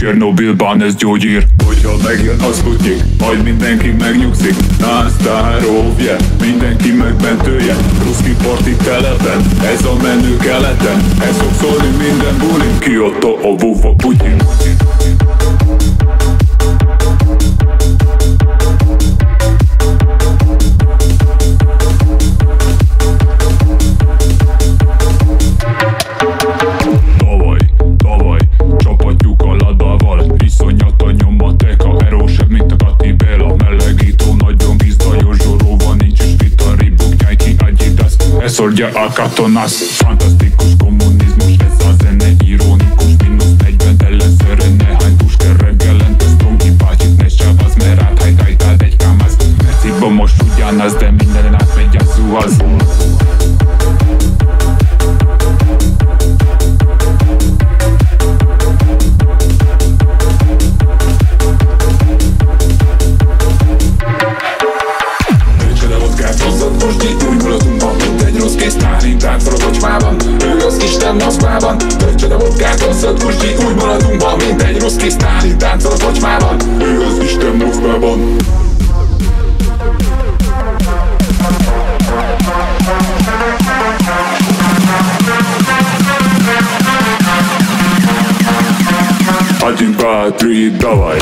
Csernobilban ez gyógyír Hogyha megjön a Sputnik, majd mindenki megnyugszik. Násztárovje, mindenki megmentője Ruszki parti telepen, ez a menő keleten. Ez fog szólni minden bulin, Kyoto a bufa Putyin Szordja a katonász Fantasztikus kommunizmus Ez a zene ironikus Minusz 40 ellenszerre Nehány pusker reggelente Strongi bácsit ne sávasz Mert áthajtájtád egy kámasz Messziba most ugyanaz De mindenen átmegy a zuhaz Moszkvában Töltsed a vodkát, hozzad kusdi Úgy maradunk ma, mint egy rossz kis Stálin Táncol a kocsmában Ő az Isten Moszkvában Один, два, три, давай